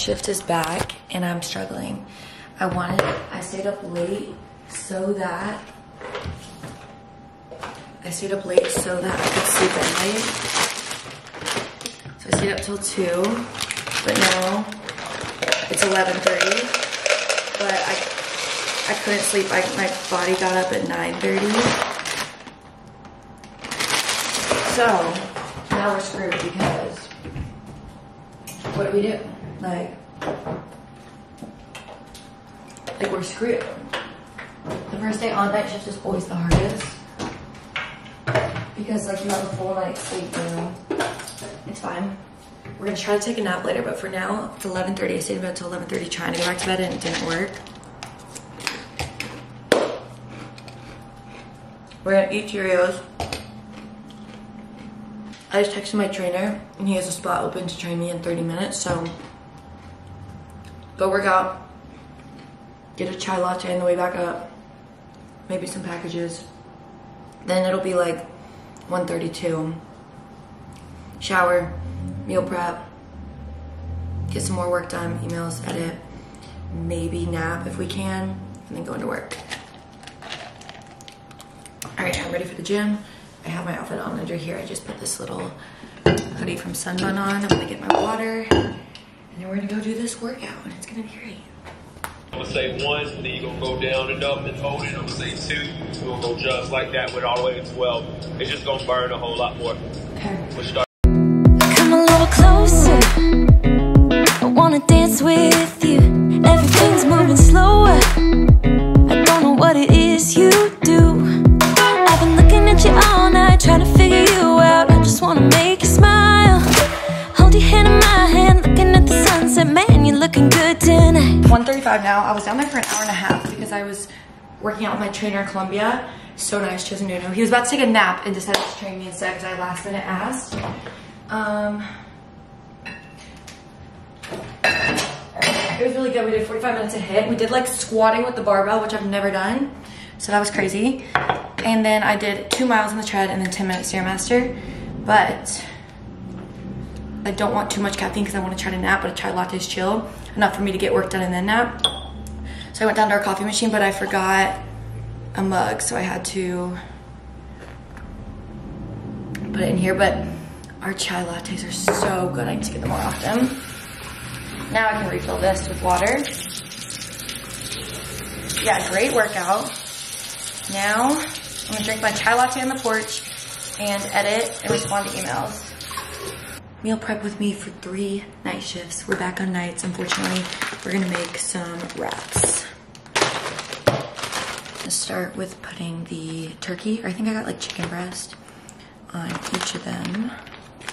shift is back and I'm struggling. I wanted, I stayed up late so that, I stayed up late so that I could sleep at night. So I stayed up till 2, but now it's 11.30, but I, I couldn't sleep. I, my body got up at 9.30. So now we're screwed because what do we do? Like, like we're screwed. The first day on night shift is always the hardest because like you have a full night's sleep. You know, it's fine. We're gonna try to take a nap later, but for now it's 11:30. I stayed bed till 11:30 trying to go back to bed and it didn't work. We're gonna eat Cheerios. I just texted my trainer and he has a spot open to train me in 30 minutes, so go work out, get a chai latte on the way back up, maybe some packages. Then it'll be like 1.32. Shower, meal prep, get some more work done, emails, edit, maybe nap if we can, and then go into work. All right, I'm ready for the gym. I have my outfit on under here. I just put this little hoodie from Sunbun on. I'm gonna get my water, and then we're gonna go do this workout, and it's gonna be great. I'm gonna say one, then you're gonna go down and up and hold it. I'm gonna say two, you're gonna go just like that with all the way to 12. It's just gonna burn a whole lot more. Okay. We'll start. Come a little closer. I wanna dance with you. 1.35 now. I was down there for an hour and a half because I was working out with my trainer in Columbia. So nice, Chosen Nuno. He was about to take a nap and decided to train me instead because I last minute asked. Um, it was really good. We did 45 minutes a hit. We did like squatting with the barbell, which I've never done. So that was crazy. And then I did two miles on the tread and then 10 minutes Stairmaster. But I don't want too much caffeine because I want to try to nap, but a chai latte is chill. Enough for me to get work done and then nap. So I went down to our coffee machine, but I forgot a mug, so I had to put it in here. But our chai lattes are so good. I need to get them more often. Now I can refill this with water. Yeah, great workout. Now I'm gonna drink my chai latte on the porch and edit and respond to emails meal prep with me for three night shifts. We're back on nights. Unfortunately, we're gonna make some wraps. Let's start with putting the turkey, I think I got like chicken breast on each of them.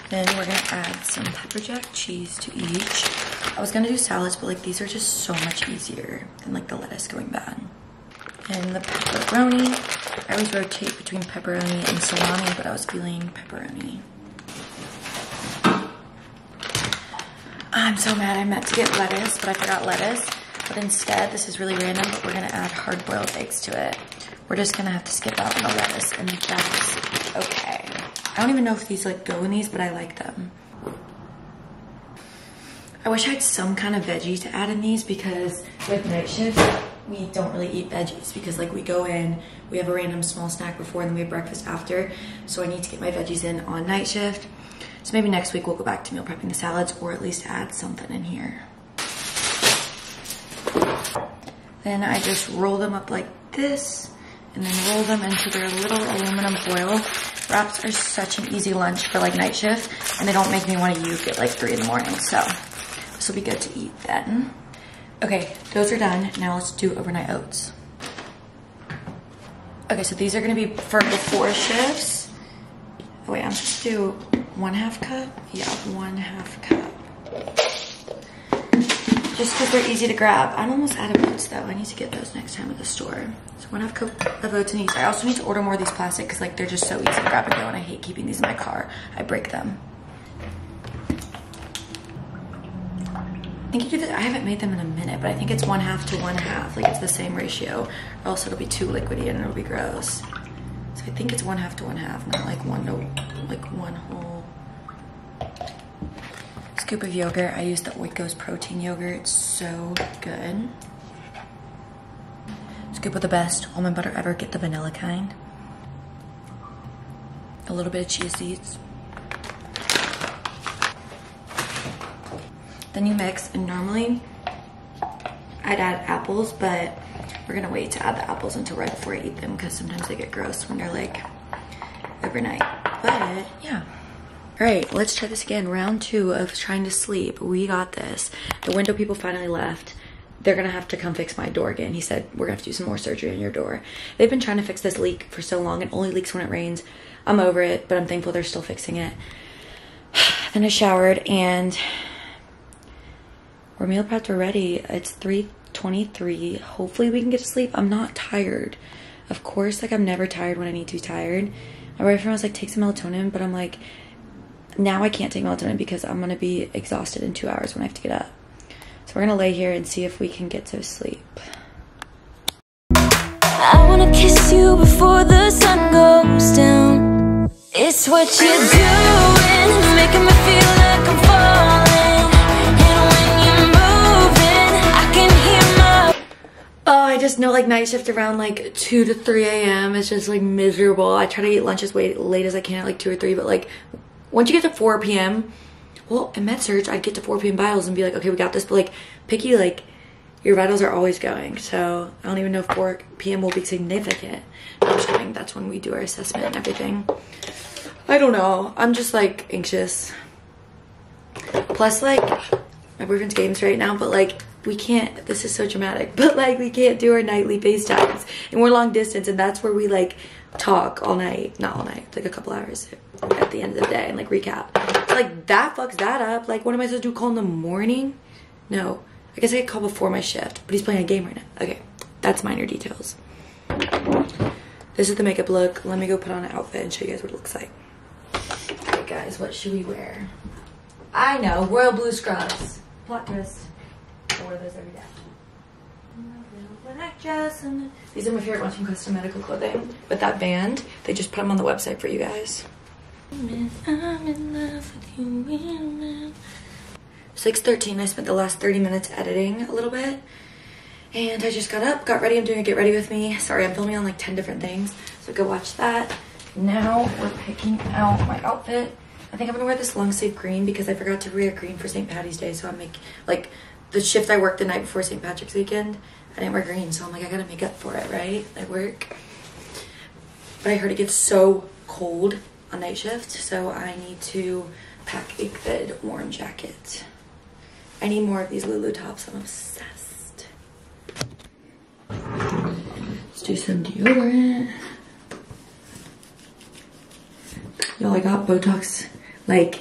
Then we're gonna add some pepper jack cheese to each. I was gonna do salads, but like these are just so much easier than like the lettuce going bad. And the pepperoni. I always rotate between pepperoni and salami, but I was feeling pepperoni. I'm so mad I meant to get lettuce, but I forgot lettuce. But instead, this is really random, but we're gonna add hard-boiled eggs to it. We're just gonna have to skip out on the lettuce, and that's okay. I don't even know if these like go in these, but I like them. I wish I had some kind of veggie to add in these because with night shift, we don't really eat veggies because like we go in, we have a random small snack before and then we have breakfast after. So I need to get my veggies in on night shift. So maybe next week we'll go back to meal prepping the salads or at least add something in here. Then I just roll them up like this and then roll them into their little aluminum foil. Wraps are such an easy lunch for like night shift and they don't make me want to uke at like three in the morning. So this will be good to eat then. Okay, those are done. Now let's do overnight oats. Okay, so these are gonna be for before shifts. Oh wait, I'm supposed to do one half cup? Yeah, one half cup. Just because they're easy to grab. I'm almost out of oats though. I need to get those next time at the store. So one half cup of oats and these. I also need to order more of these plastic because like they're just so easy to grab and go and I hate keeping these in my car. I break them. I think you do. I haven't made them in a minute, but I think it's one half to one half. Like it's the same ratio, or else it'll be too liquidy and it'll be gross. So I think it's one half to one half, not like one to like one whole. Scoop of yogurt. I use the Oikos protein yogurt. It's so good. Scoop of the best almond butter ever. Get the vanilla kind. A little bit of chia seeds. Then you mix, and normally I'd add apples, but we're gonna wait to add the apples until right before I eat them because sometimes they get gross when they're like overnight. But yeah. All right, let's try this again. Round two of trying to sleep. We got this. The window people finally left. They're gonna have to come fix my door again. He said, we're gonna have to do some more surgery on your door. They've been trying to fix this leak for so long. It only leaks when it rains. I'm over it, but I'm thankful they're still fixing it. then I showered and we're meal prepped We're ready. It's 3.23. Hopefully we can get to sleep. I'm not tired. Of course, like I'm never tired when I need to be tired. My boyfriend was like, take some melatonin, but I'm like, now I can't take melatonin because I'm gonna be exhausted in two hours when I have to get up. So we're gonna lay here and see if we can get to sleep. I wanna kiss you before the sun goes down. It's what you're doing, making me feel like I'm falling. And when you're moving, I can hear my. Oh, I just know like night shift around like 2 to 3 a.m. is just like miserable. I try to eat lunch as late, late as I can at like 2 or 3, but like once you get to 4 p.m., well, in med surg, I'd get to 4 p.m. vitals and be like, okay, we got this. But like, PICU, like, your vitals are always going. So I don't even know if 4 p.m. will be significant. I'm just kidding. That's when we do our assessment and everything. I don't know. I'm just like anxious. Plus, like, my boyfriend's games right now, but like, we can't, this is so dramatic, but like, we can't do our nightly FaceTimes. And we're long distance, and that's where we like talk all night. Not all night, like a couple hours at the end of the day and like recap. Like, that fucks that up. Like, what am I supposed to do? Call in the morning? No. I guess I could call before my shift, but he's playing a game right now. Okay, that's minor details. This is the makeup look. Let me go put on an outfit and show you guys what it looks like. Alright guys, what should we wear? I know, royal blue scrubs. Plot twist. I wear those every day. These are my favorite ones from Custom Medical Clothing. But that band, they just put them on the website for you guys. 6.13, I spent the last 30 minutes editing a little bit. And I just got up, got ready. I'm doing a get ready with me. Sorry, I'm filming on like 10 different things. So go watch that. Now we're picking out my outfit. I think I'm gonna wear this long sleeve green because I forgot to wear green for St. Patty's Day. So I'm make like the shift I worked the night before St. Patrick's weekend. I didn't wear green, so I'm like, I gotta make up for it, right? At work. But I heard it gets so cold on night shift, so I need to pack a good warm jacket. I need more of these Lulu tops. I'm obsessed. Let's do some deodorant. Y'all, I got Botox. Like,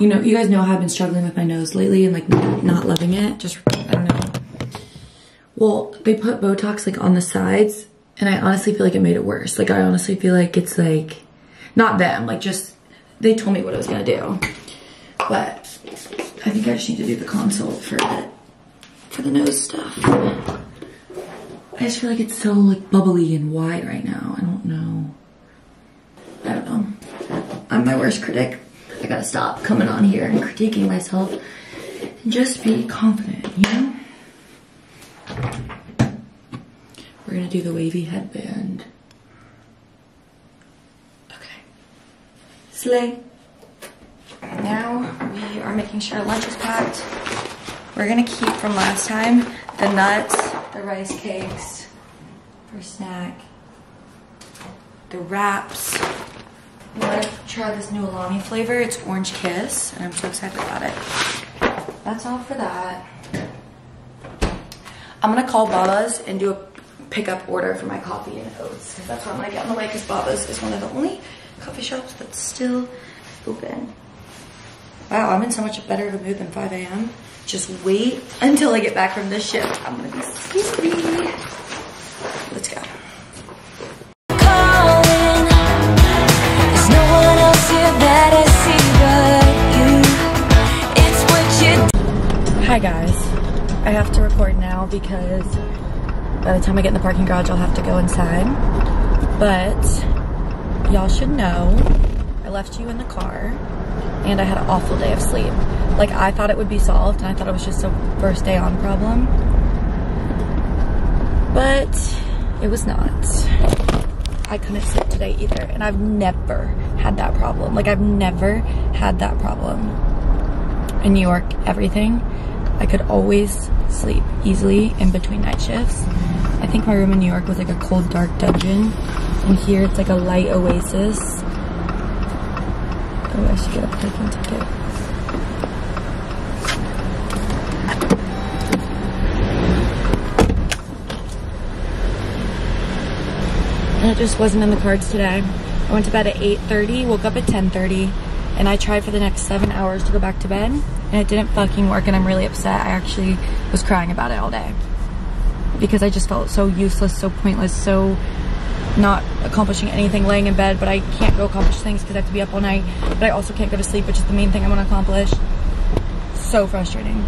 you know, you guys know how I've been struggling with my nose lately and like not loving it. Just, I don't know. Well, they put Botox like on the sides and I honestly feel like it made it worse. Like, I honestly feel like it's like, not them, like just, they told me what I was gonna do. But I think I just need to do the consult for the, for the nose stuff. I just feel like it's so like bubbly and wide right now. I don't know. I don't know. I'm my worst critic. I gotta stop coming on here and critiquing myself and just be confident, you know? We're gonna do the wavy headband. Okay. Slay. Now we are making sure lunch is packed. We're gonna keep from last time the nuts, the rice cakes for snack, the wraps. I'm gonna try this new Alani flavor. It's Orange Kiss, and I'm so excited about it. That's all for that. I'm gonna call Baba's and do a pickup order for my coffee and oats. Because that's what I'm gonna get on the way, because Baba's is one of the only coffee shops that's still open. Wow, I'm in so much better of a mood than 5 a.m. Just wait until I get back from this shift. I'm gonna be sleepy. Let's go. calling. There's no one else here that I see but you. It's what you Hi guys. I have to record now because by the time I get in the parking garage, I'll have to go inside. But y'all should know I left you in the car and I had an awful day of sleep. Like I thought it would be solved and I thought it was just a first day on problem. But it was not. I couldn't sleep today either. And I've never had that problem. Like I've never had that problem. In New York, everything, I could always sleep easily in between night shifts. I think my room in New York was like a cold, dark dungeon. And here it's like a light oasis. Oh, I should get a parking ticket. And it just wasn't in the cards today. I went to bed at 8.30, woke up at 10.30, and I tried for the next seven hours to go back to bed, and it didn't fucking work, and I'm really upset. I actually was crying about it all day. Because I just felt so useless, so pointless, so not accomplishing anything laying in bed, but I can't go accomplish things because I have to be up all night, but I also can't go to sleep, which is the main thing I want to accomplish. So frustrating.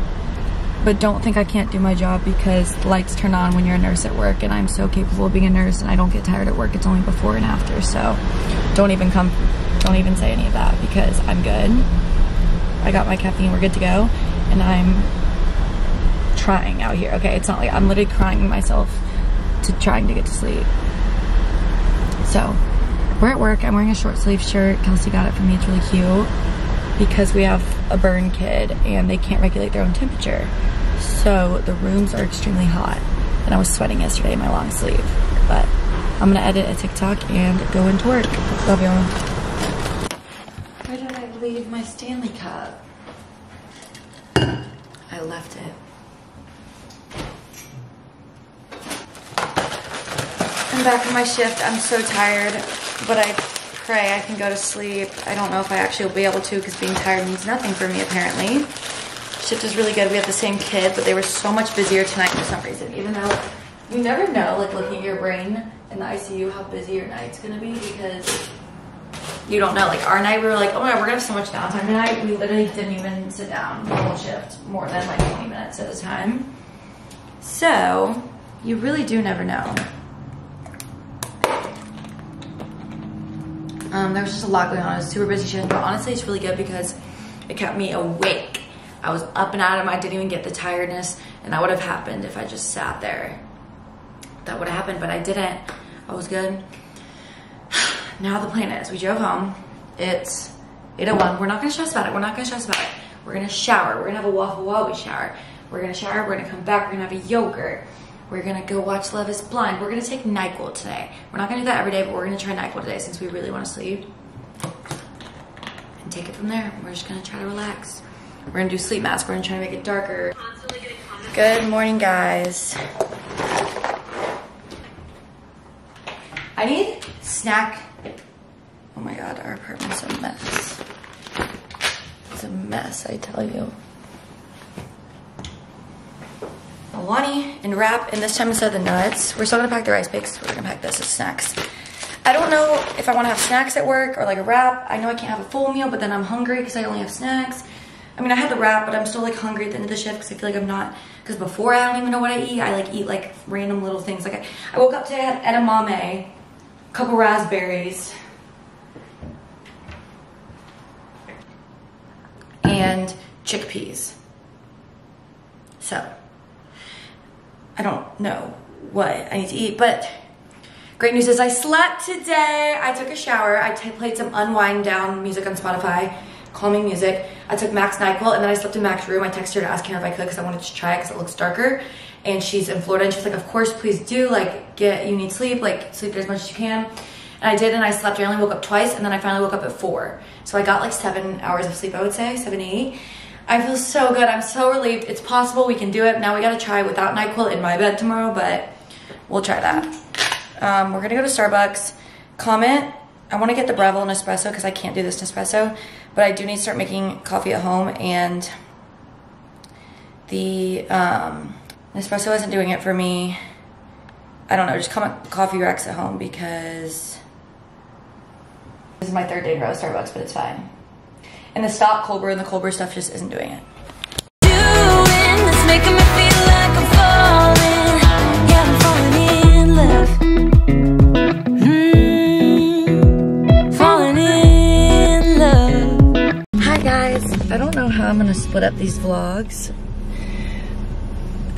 But don't think I can't do my job because lights turn on when you're a nurse at work and I'm so capable of being a nurse and I don't get tired at work. It's only before and after. So don't even come, don't even say any of that because I'm good. I got my caffeine, we're good to go. And I'm trying out here. Okay, it's not like I'm literally crying myself to trying to get to sleep. So we're at work. I'm wearing a short sleeve shirt. Kelsey got it for me. It's really cute because we have a burn kid and they can't regulate their own temperature. So the rooms are extremely hot. And I was sweating yesterday in my long sleeve. But I'm gonna edit a TikTok and go into work. Love y'all. Where did I leave my Stanley Cup? I left it. I'm back on my shift. I'm so tired, but I pray I can go to sleep. I don't know if I actually will be able to because being tired means nothing for me apparently. Shift is really good. We have the same kid, but they were so much busier tonight for some reason. Even though you never know, like looking at your brain in the ICU, how busy your night's gonna be because you don't know. Like our night, we were like, oh my god, we're gonna have so much downtime tonight. We literally didn't even sit down the whole shift more than like 20 minutes at a time. So you really do never know. Um, there was just a lot going on. It was super busy shift, but honestly, it's really good because it kept me awake. I was up and at 'em. I didn't even get the tiredness, and that would have happened if I just sat there. That would have happened, but I didn't. I was good. Now the plan is, we drove home. It's 8:01. We're not gonna stress about it. We're not gonna stress about it. We're gonna shower. We're gonna have a waffle while we shower. We're gonna shower. We're gonna come back. We're gonna have a yogurt. We're gonna go watch Love is Blind. We're gonna take NyQuil today. We're not gonna do that every day, but we're gonna try NyQuil today since we really wanna sleep. And take it from there. We're just gonna try to relax. We're gonna do sleep mask. We're gonna try to make it darker. Good morning, guys. I need snack. Oh my god, our apartment's a mess. It's a mess, I tell you. Alani and wrap, and this time instead of the nuts, we're still gonna pack the rice bakes. We're gonna pack this as snacks. I don't know if I wanna have snacks at work or like a wrap. I know I can't have a full meal, but then I'm hungry because I only have snacks. I mean, I had the wrap, but I'm still like hungry at the end of the shift because I feel like I'm not, because before I don't even know what I eat. I like eat like random little things. Like I, I woke up today, I had edamame, a couple raspberries, and chickpeas. So, I don't know what I need to eat, but great news is I slept today. I took a shower. I played some unwind down music on Spotify, calming music. I took Max NyQuil, and then I slept in Max's room. I texted her to ask her if I could because I wanted to try it because it looks darker. And she's in Florida, and she's like, "Of course, please do. Like, get you need sleep. Like, sleep as much as you can." And I did, and I slept. I only woke up twice, and then I finally woke up at four. So I got like seven hours of sleep. I would say seven, eight. I feel so good. I'm so relieved. It's possible we can do it. Now we gotta try without NyQuil in my bed tomorrow, but we'll try that. Um, we're gonna go to Starbucks. Comment. I want to get the Breville Nespresso because I can't do this Nespresso, but I do need to start making coffee at home, and the um, Nespresso isn't doing it for me. I don't know. Just comment coffee racks at home because this is my third day in row at Starbucks, but it's fine. And the stock cold brew and the cold brew stuff just isn't doing it. Hi guys, I don't know I'm falling. Yeah, I'm falling in love. Hmm, falling in love. Hi split up these vlogs.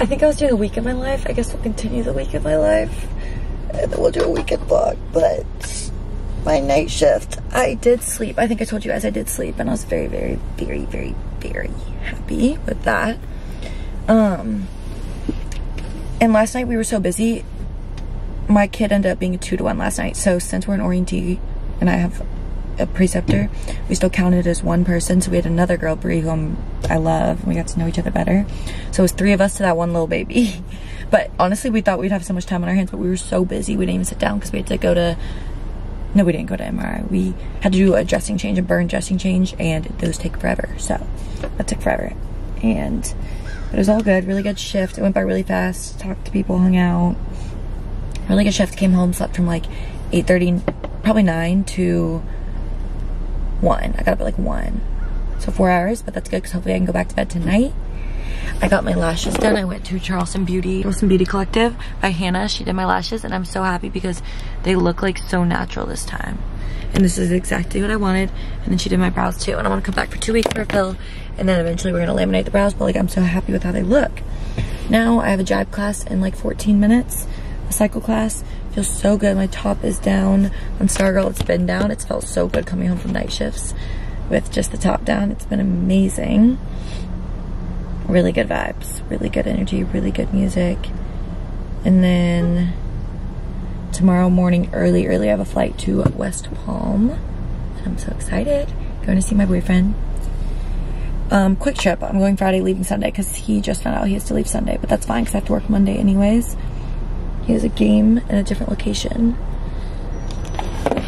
I think I was doing a week of my life. I guess we'll continue the week of my life. And then we'll do a weekend vlog. But my night shift, I did sleep. I think I told you guys I did sleep. And I was very, very, very, very, very happy with that. Um, and last night we were so busy. My kid ended up being a two to one last night. So since we're in orientee and I have a preceptor, we still counted as one person. So we had another girl, Brie, who I'm, I love. We got to know each other better. So it was three of us to that one little baby. But honestly, we thought we'd have so much time on our hands, but we were so busy. We didn't even sit down because we had to go to, no, we didn't go to MRI. We had to do a dressing change, a burn dressing change, and those take forever. So that took forever. And it was all good, really good shift. It went by really fast, talked to people, hung out. Really good shift, came home, slept from like 8.30, probably 9 to 1. I got up at like 1. So four hours, but that's good because hopefully I can go back to bed tonight. I got my lashes done. I went to Charleston Beauty, Charleston Beauty Collective by Hannah. She did my lashes and I'm so happy because they look like so natural this time. And this is exactly what I wanted. And then she did my brows too. And I want to come back for two weeks for a fill. And then eventually we're going to laminate the brows. But like I'm so happy with how they look. Now I have a jibe class in like 14 minutes. A cycle class. Feels so good. My top is down. On Stargirl it's been down. It's felt so good coming home from night shifts with just the top down. It's been amazing really good vibes, really good energy, really good music. And then tomorrow morning, early, early, I have a flight to West Palm. I'm so excited. Going to see my boyfriend. Um, quick trip. I'm going Friday, leaving Sunday because he just found out he has to leave Sunday. But that's fine because I have to work Monday anyways. He has a game in a different location.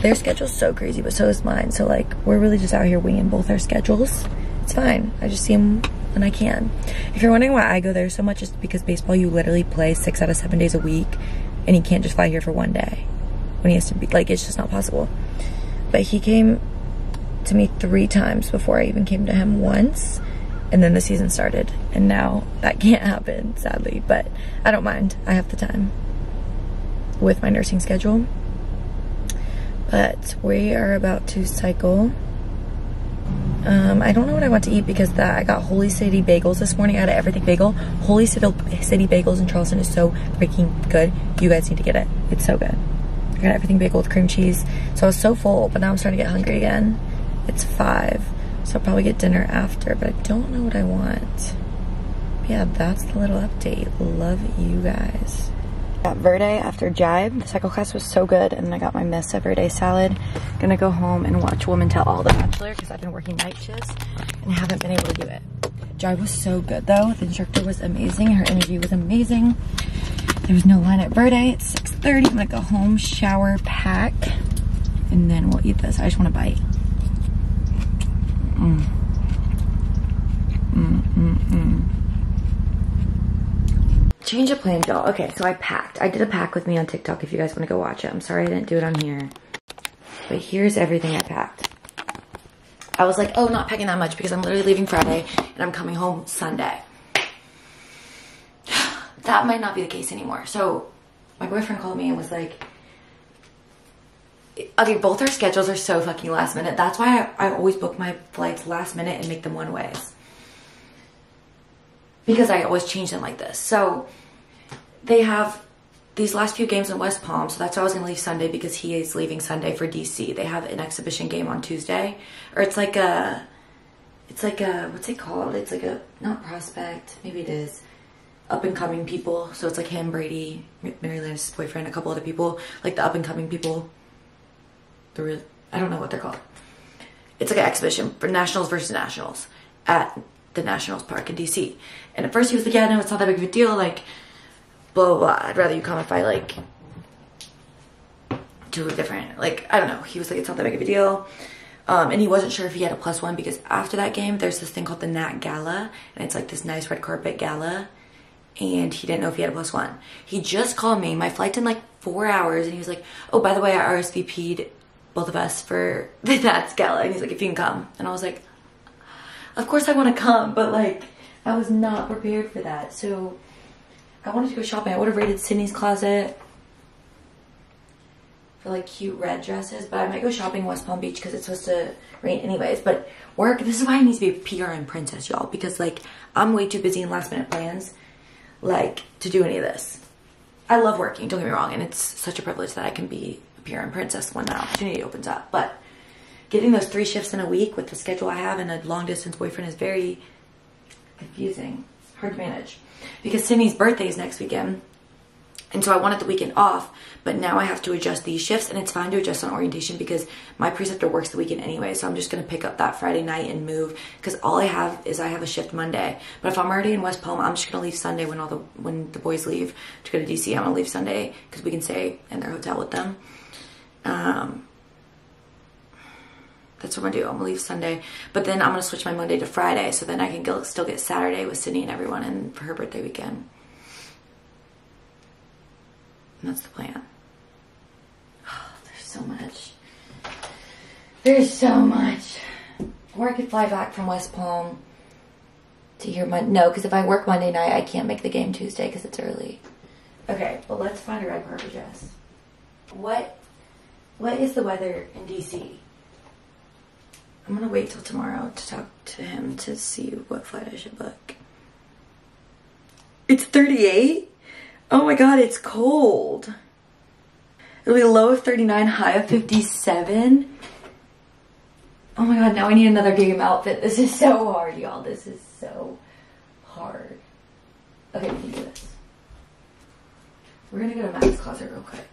Their schedule's so crazy, but so is mine. So like, we're really just out here winging both our schedules. It's fine. I just see him when I can. If you're wondering why I go there so much, it's because baseball, you literally play six out of seven days a week, and he can't just fly here for one day when he has to be, like, it's just not possible. But he came to me three times before I even came to him once, and then the season started, and now that can't happen, sadly, but I don't mind. I have the time with my nursing schedule. But we are about to cycle um, I don't know what I want to eat because that I got Holy City Bagels this morning. Had an everything bagel. Holy City, City Bagels in Charleston is so freaking good. You guys need to get it. It's so good. I got everything bagel with cream cheese. So I was so full, but now I'm starting to get hungry again. It's five, so I'll probably get dinner after, but I don't know what I want. But yeah, that's the little update. Love you guys. Got Verde after Jibe. The cycle class was so good. And then I got my Mesa Verde salad. Gonna go home and watch Women Tell All The Bachelor because I've been working night shifts and haven't been able to do it. Jibe was so good though. The instructor was amazing. Her energy was amazing. There was no line at Verde. It's 6.30. I'm gonna go home, shower, pack, and then we'll eat this. I just want to bite. Mm, mm, mm. Change of plans, y'all. Okay, so I packed. I did a pack with me on TikTok if you guys want to go watch it. I'm sorry I didn't do it on here. But here's everything I packed. I was like, oh, not packing that much because I'm literally leaving Friday and I'm coming home Sunday. that might not be the case anymore. So my boyfriend called me and was like, okay, both our schedules are so fucking last minute. That's why I, I always book my flights last minute and make them one ways because I always change them like this. So they have these last few games in West Palm, so that's why I was gonna leave Sunday because he is leaving Sunday for DC. They have an exhibition game on Tuesday, or it's like a, it's like a what's it called? It's like a not prospect, maybe it is, up and coming people. So it's like him, Brady, Mary Lance's boyfriend, a couple other people, like the up and coming people. The real, I don't know what they're called. It's like an exhibition for Nationals versus Nationals at the Nationals Park in DC. And at first he was like, yeah, no, it's not that big of a deal. Like, blah, blah, blah. I'd rather you come if I like do a different, like, I don't know. He was like, it's not that big of a deal. Um, and he wasn't sure if he had a plus one because after that game, there's this thing called the Nat Gala. And it's like this nice red carpet gala. And he didn't know if he had a plus one. He just called me. My flight's in like four hours. And he was like, oh, by the way, I RSVP'd both of us for the Nats Gala. And he's like, if you can come. And I was like, of course I want to come, but like I was not prepared for that. So I wanted to go shopping. I would have raided Sydney's closet. for like cute red dresses, but I might go shopping West Palm Beach because it's supposed to rain anyways. But work, this is why I need to be a PRN princess, y'all, because like I'm way too busy in last minute plans, like to do any of this. I love working, don't get me wrong, and it's such a privilege that I can be a PRN princess when that opportunity opens up. But getting those three shifts in a week with the schedule I have and a long distance boyfriend is very confusing, hard to manage. Because Sydney's birthday is next weekend. And so I wanted the weekend off, but now I have to adjust these shifts, and it's fine to adjust on orientation because my preceptor works the weekend anyway. So I'm just gonna pick up that Friday night and move because all I have is I have a shift Monday. But if I'm already in West Palm, I'm just gonna leave Sunday when all the when the boys leave to go to DC. I'm gonna leave Sunday because we can stay in their hotel with them. Um, that's what I'm gonna do. I'm gonna leave Sunday, but then I'm gonna switch my Monday to Friday, so then I can still get Saturday with Sydney and everyone, and for her birthday weekend. And that's the plan. Oh, there's so much. There's so much. Or I could fly back from West Palm to here. Mon- no, because if I work Monday night, I can't make the game Tuesday because it's early. Okay, well let's find a red carpet dress. What? What is the weather in DC? I'm gonna wait till tomorrow to talk to him to see what flight I should book. It's 38? Oh my god, it's cold. It'll be low of 39, high of 57. Oh my god, now I need another gingham outfit. This is so hard, y'all. This is so hard. Okay, we can do this. We're gonna go to Matt's closet real quick.